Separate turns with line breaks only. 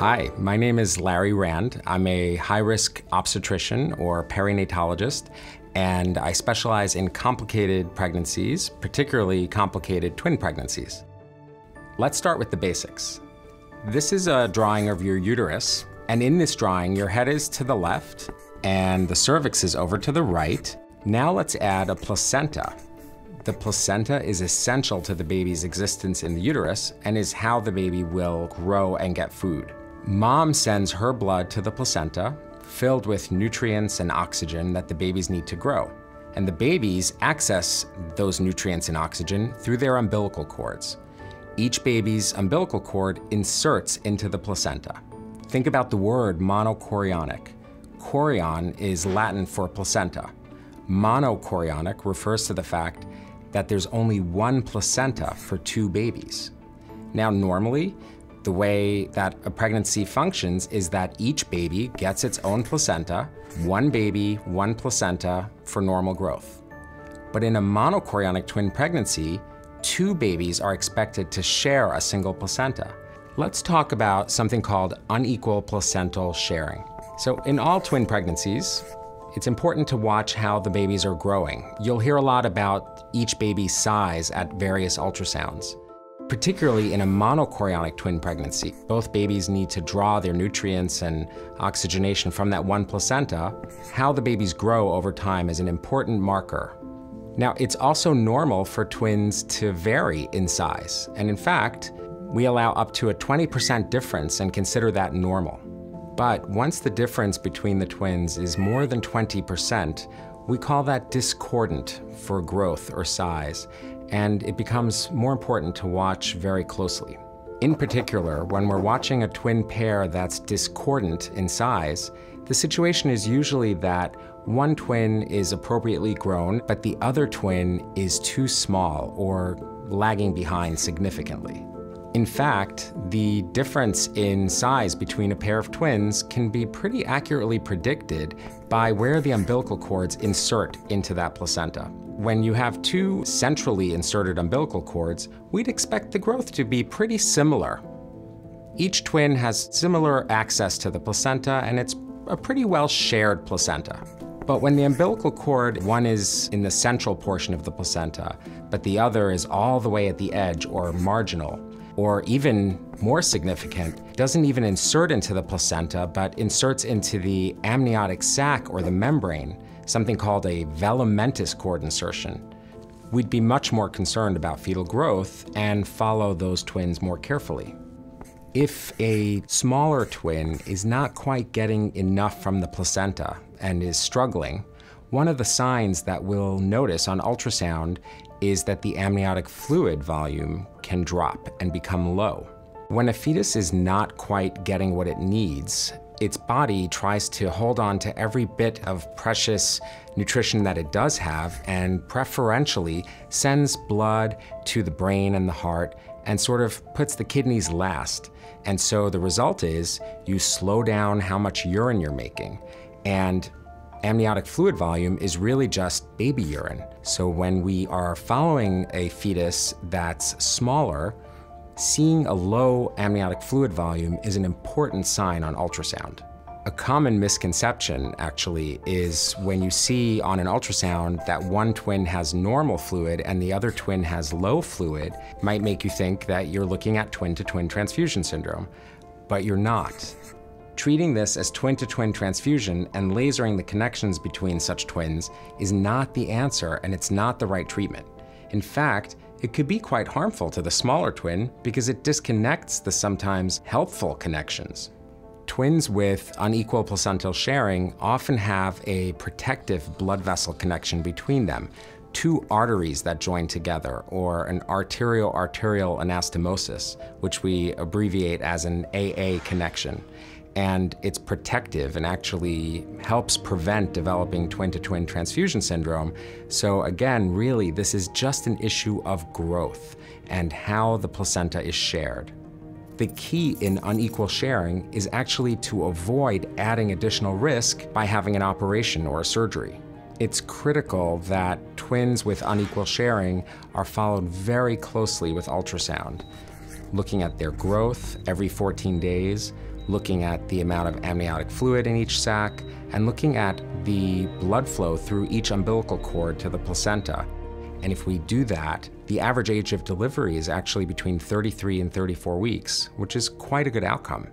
Hi, my name is Larry Rand. I'm a high-risk obstetrician or perinatologist, and I specialize in complicated pregnancies, particularly complicated twin pregnancies. Let's start with the basics. This is a drawing of your uterus, and in this drawing, your head is to the left and the cervix is over to the right. Now let's add a placenta. The placenta is essential to the baby's existence in the uterus and is how the baby will grow and get food. Mom sends her blood to the placenta, filled with nutrients and oxygen that the babies need to grow. And the babies access those nutrients and oxygen through their umbilical cords. Each baby's umbilical cord inserts into the placenta. Think about the word monochorionic. Chorion is Latin for placenta. Monochorionic refers to the fact that there's only one placenta for two babies. Now, normally, the way that a pregnancy functions is that each baby gets its own placenta, one baby, one placenta for normal growth. But in a monochorionic twin pregnancy, two babies are expected to share a single placenta. Let's talk about something called unequal placental sharing. So in all twin pregnancies, it's important to watch how the babies are growing. You'll hear a lot about each baby's size at various ultrasounds particularly in a monochorionic twin pregnancy. Both babies need to draw their nutrients and oxygenation from that one placenta. How the babies grow over time is an important marker. Now, it's also normal for twins to vary in size. And in fact, we allow up to a 20% difference and consider that normal. But once the difference between the twins is more than 20%, we call that discordant for growth or size and it becomes more important to watch very closely. In particular, when we're watching a twin pair that's discordant in size, the situation is usually that one twin is appropriately grown, but the other twin is too small or lagging behind significantly. In fact, the difference in size between a pair of twins can be pretty accurately predicted by where the umbilical cords insert into that placenta. When you have two centrally inserted umbilical cords, we'd expect the growth to be pretty similar. Each twin has similar access to the placenta, and it's a pretty well shared placenta. But when the umbilical cord, one is in the central portion of the placenta, but the other is all the way at the edge or marginal, or even more significant, doesn't even insert into the placenta, but inserts into the amniotic sac or the membrane, something called a velamentous cord insertion. We'd be much more concerned about fetal growth and follow those twins more carefully. If a smaller twin is not quite getting enough from the placenta and is struggling, one of the signs that we'll notice on ultrasound is that the amniotic fluid volume can drop and become low. When a fetus is not quite getting what it needs, its body tries to hold on to every bit of precious nutrition that it does have and preferentially sends blood to the brain and the heart and sort of puts the kidneys last. And so the result is you slow down how much urine you're making. And amniotic fluid volume is really just baby urine. So when we are following a fetus that's smaller, seeing a low amniotic fluid volume is an important sign on ultrasound. A common misconception, actually, is when you see on an ultrasound that one twin has normal fluid and the other twin has low fluid, might make you think that you're looking at twin-to-twin -twin transfusion syndrome, but you're not. Treating this as twin-to-twin -twin transfusion and lasering the connections between such twins is not the answer and it's not the right treatment. In fact, it could be quite harmful to the smaller twin because it disconnects the sometimes helpful connections. Twins with unequal placental sharing often have a protective blood vessel connection between them, two arteries that join together, or an arterial-arterial anastomosis, which we abbreviate as an AA connection and it's protective and actually helps prevent developing twin-to-twin -twin transfusion syndrome. So again, really, this is just an issue of growth and how the placenta is shared. The key in unequal sharing is actually to avoid adding additional risk by having an operation or a surgery. It's critical that twins with unequal sharing are followed very closely with ultrasound, looking at their growth every 14 days, looking at the amount of amniotic fluid in each sac, and looking at the blood flow through each umbilical cord to the placenta. And if we do that, the average age of delivery is actually between 33 and 34 weeks, which is quite a good outcome.